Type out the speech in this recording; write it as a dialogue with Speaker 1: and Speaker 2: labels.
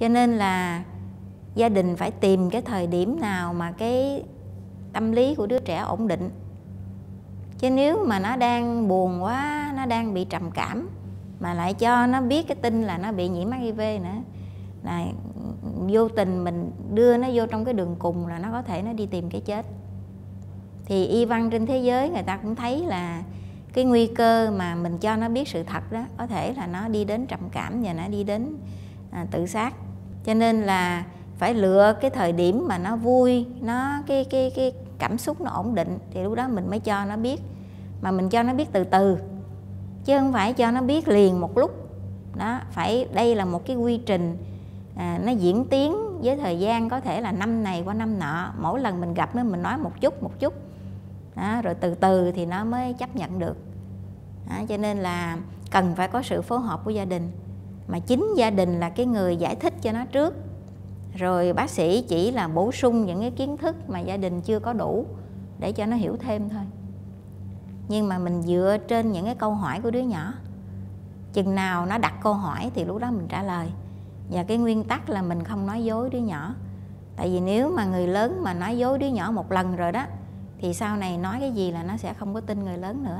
Speaker 1: cho nên là gia đình phải tìm cái thời điểm nào mà cái tâm lý của đứa trẻ ổn định. Chứ nếu mà nó đang buồn quá nó đang bị trầm cảm mà lại cho nó biết cái tin là nó bị nhiễm hiv nữa là vô tình mình đưa nó vô trong cái đường cùng là nó có thể nó đi tìm cái chết. Thì y văn trên thế giới người ta cũng thấy là cái nguy cơ mà mình cho nó biết sự thật đó có thể là nó đi đến trầm cảm và nó đi đến à, tự sát cho nên là phải lựa cái thời điểm mà nó vui nó cái cái cái cảm xúc nó ổn định thì lúc đó mình mới cho nó biết. Mà mình cho nó biết từ từ chứ không phải cho nó biết liền một lúc. Đó phải đây là một cái quy trình à, nó diễn tiến với thời gian có thể là năm này qua năm nọ. Mỗi lần mình gặp nó mình nói một chút một chút. Đó, rồi từ từ thì nó mới chấp nhận được. Đó, cho nên là cần phải có sự phối hợp của gia đình mà chính gia đình là cái người giải thích cho nó trước. Rồi bác sĩ chỉ là bổ sung những cái kiến thức mà gia đình chưa có đủ để cho nó hiểu thêm thôi. Nhưng mà mình dựa trên những cái câu hỏi của đứa nhỏ. Chừng nào nó đặt câu hỏi thì lúc đó mình trả lời. Và cái nguyên tắc là mình không nói dối đứa nhỏ. Tại vì nếu mà người lớn mà nói dối đứa nhỏ một lần rồi đó, thì sau này nói cái gì là nó sẽ không có tin người lớn nữa.